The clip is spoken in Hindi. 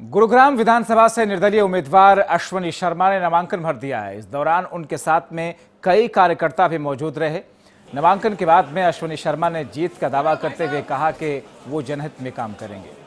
गुरुग्राम विधानसभा से निर्दलीय उम्मीदवार अश्वनी शर्मा ने नामांकन भर दिया है। इस दौरान उनके साथ में कई कार्यकर्ता भी मौजूद रहे। नामांकन के बाद में अश्वनी शर्मा ने जीत का दावा करते हुए कहा कि वो जनहित में काम करेंगे।